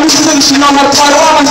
Antes de ensinar uma palavra,